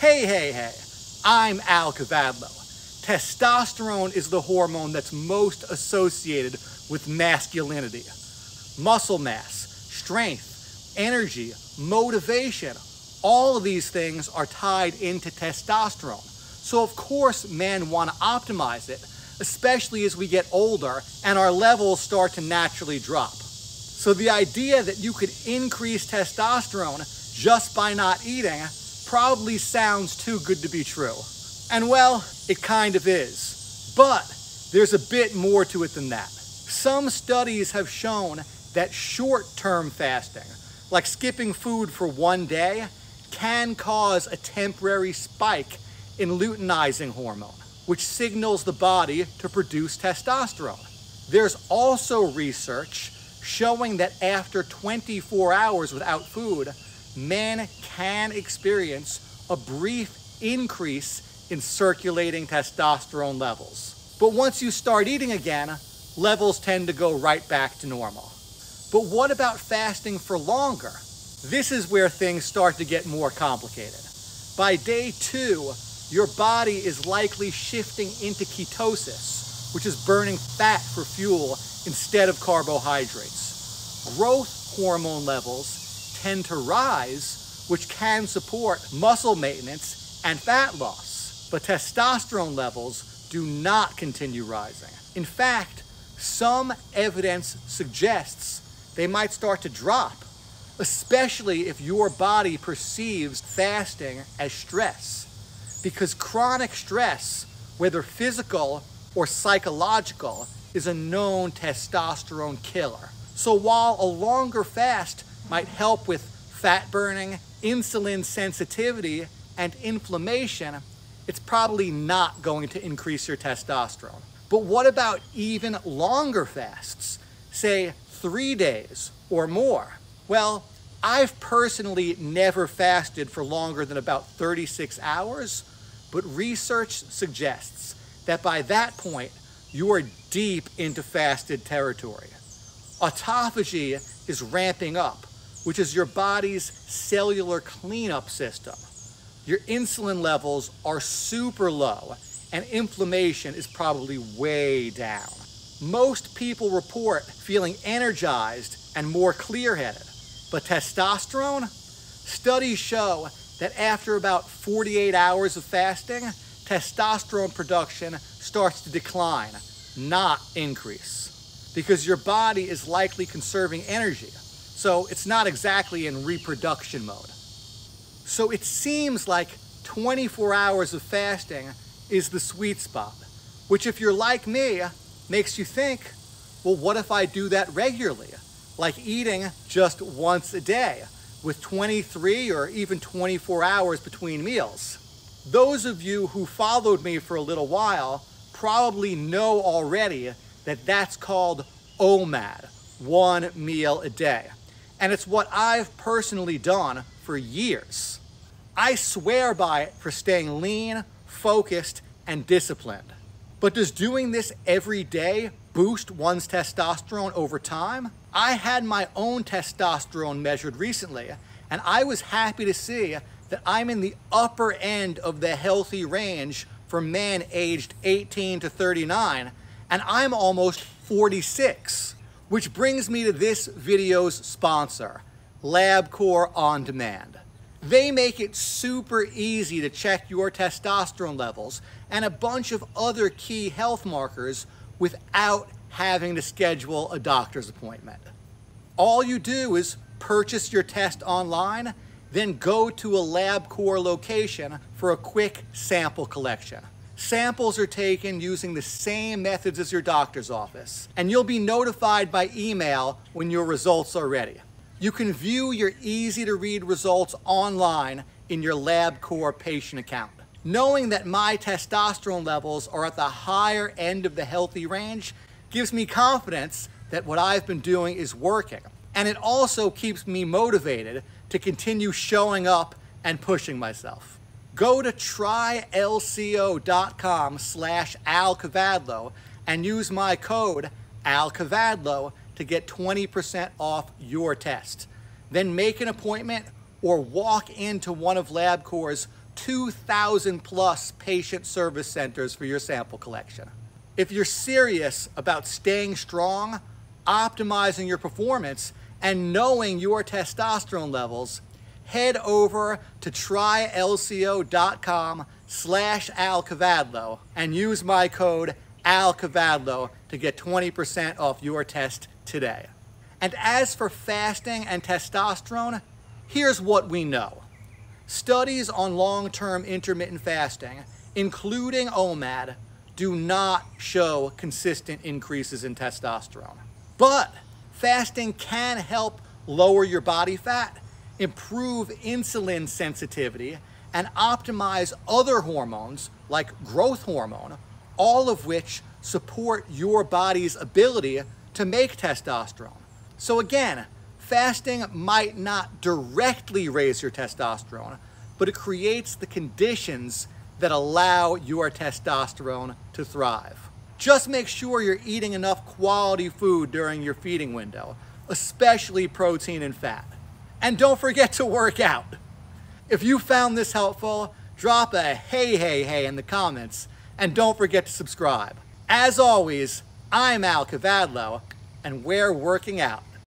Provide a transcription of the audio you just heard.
Hey, hey, hey, I'm Al Kavadlo. Testosterone is the hormone that's most associated with masculinity. Muscle mass, strength, energy, motivation, all of these things are tied into testosterone. So of course men want to optimize it, especially as we get older and our levels start to naturally drop. So the idea that you could increase testosterone just by not eating probably sounds too good to be true. And well, it kind of is. But there's a bit more to it than that. Some studies have shown that short-term fasting, like skipping food for one day, can cause a temporary spike in luteinizing hormone, which signals the body to produce testosterone. There's also research showing that after 24 hours without food, men can experience a brief increase in circulating testosterone levels. But once you start eating again, levels tend to go right back to normal. But what about fasting for longer? This is where things start to get more complicated. By day two, your body is likely shifting into ketosis, which is burning fat for fuel instead of carbohydrates. Growth hormone levels tend to rise, which can support muscle maintenance and fat loss. But testosterone levels do not continue rising. In fact, some evidence suggests they might start to drop, especially if your body perceives fasting as stress. Because chronic stress, whether physical or psychological, is a known testosterone killer. So while a longer fast might help with fat burning, insulin sensitivity, and inflammation, it's probably not going to increase your testosterone. But what about even longer fasts? Say three days or more? Well, I've personally never fasted for longer than about 36 hours, but research suggests that by that point, you are deep into fasted territory. Autophagy is ramping up, which is your body's cellular cleanup system. Your insulin levels are super low, and inflammation is probably way down. Most people report feeling energized and more clear-headed, but testosterone? Studies show that after about 48 hours of fasting, testosterone production starts to decline, not increase, because your body is likely conserving energy. So it's not exactly in reproduction mode. So it seems like 24 hours of fasting is the sweet spot, which if you're like me, makes you think, well, what if I do that regularly? Like eating just once a day with 23 or even 24 hours between meals. Those of you who followed me for a little while probably know already that that's called OMAD, one meal a day. And it's what I've personally done for years. I swear by it for staying lean, focused, and disciplined. But does doing this every day boost one's testosterone over time? I had my own testosterone measured recently, and I was happy to see that I'm in the upper end of the healthy range for men aged 18 to 39, and I'm almost 46. Which brings me to this video's sponsor, LabCorp On Demand. They make it super easy to check your testosterone levels and a bunch of other key health markers without having to schedule a doctor's appointment. All you do is purchase your test online, then go to a LabCorp location for a quick sample collection. Samples are taken using the same methods as your doctor's office, and you'll be notified by email when your results are ready. You can view your easy to read results online in your LabCorp patient account. Knowing that my testosterone levels are at the higher end of the healthy range gives me confidence that what I've been doing is working. And it also keeps me motivated to continue showing up and pushing myself. Go to trylco.com slash alkavadlo and use my code alkavadlo to get 20% off your test. Then make an appointment or walk into one of LabCorp's 2,000 plus patient service centers for your sample collection. If you're serious about staying strong, optimizing your performance, and knowing your testosterone levels, head over to trylco.com slash alkavadlo and use my code alkavadlo to get 20% off your test today. And as for fasting and testosterone, here's what we know. Studies on long-term intermittent fasting, including OMAD, do not show consistent increases in testosterone. But fasting can help lower your body fat, improve insulin sensitivity, and optimize other hormones like growth hormone, all of which support your body's ability to make testosterone. So again, fasting might not directly raise your testosterone, but it creates the conditions that allow your testosterone to thrive. Just make sure you're eating enough quality food during your feeding window, especially protein and fat. And don't forget to work out. If you found this helpful, drop a hey, hey, hey in the comments, and don't forget to subscribe. As always, I'm Al Kavadlo, and we're working out.